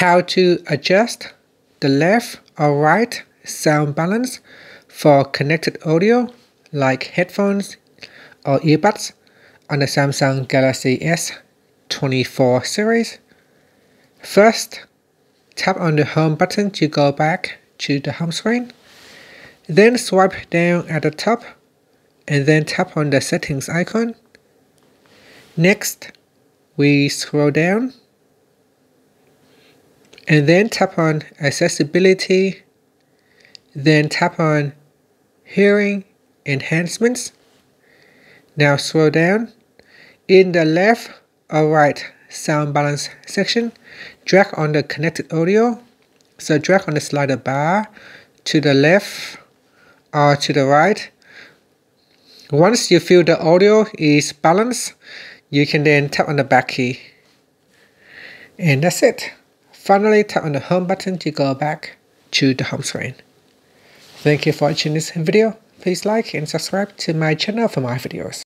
how to adjust the left or right sound balance for connected audio like headphones or earbuds on the Samsung Galaxy S24 series. First, tap on the home button to go back to the home screen. Then swipe down at the top and then tap on the settings icon. Next, we scroll down and then tap on accessibility, then tap on hearing enhancements. Now scroll down. In the left or right sound balance section, drag on the connected audio. So drag on the slider bar to the left or to the right. Once you feel the audio is balanced, you can then tap on the back key. And that's it. Finally, tap on the home button to go back to the home screen. Thank you for watching this video. Please like and subscribe to my channel for more videos.